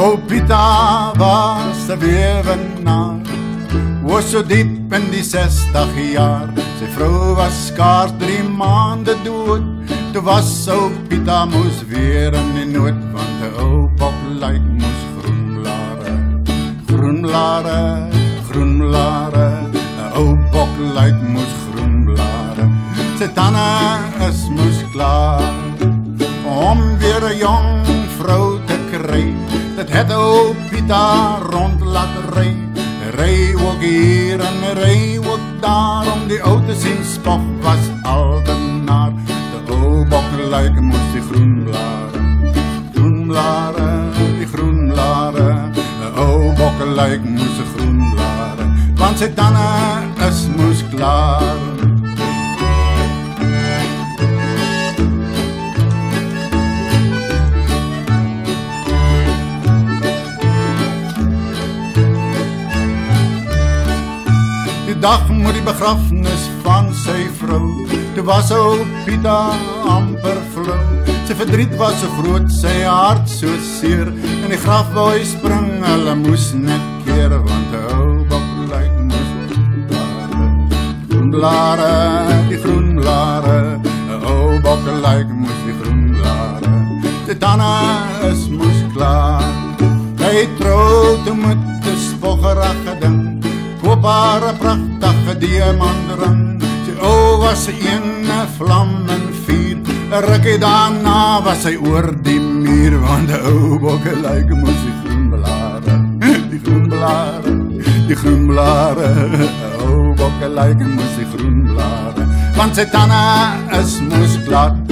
O Pita was 'n weewenaar. Was so diep in die 60 jaar. Sy vrou was skaars 3 maande dood. Toe was ou Pita moes weer in die nood want 'n ou pop lyk moes groen blare. Groen blare, groen blare. 'n Ou pop lyk moes groen blare. Sy tande is moes klaar om weer 'n jong vrou te kry. Dit het ou Pita rond laat ry. Ry ook hier en ry ook daar om die ou te sien spog was al benaar. De ou bok lyk moes die groen blare. Groen blare, die groen blare. De ou bok lyk moes die groen blare. Want sy tande is dag moet die begrafnis van sy vrou. Toe was ou Pita amper flou. Sy verdriet was so groot, sy hart so seer. In die graf wou hy spring, hulle moes net keer want ou baklyk moes blare. Groen blare, die groen blare. Ou baklyk moes die groen blare. Die tanne is moes klaar. Hy trou toe met 'n spoggerige ding koop haar pragtige diamantring. Sy ou was 'n ene vlam en vuur. 'n Rukkie daarna was sy oor die muur want die ou bokke lyk moes die groen blare, die groen blare, die groen blare. Ou bokke lyk moes die groen blare. Want sy tande is moes glad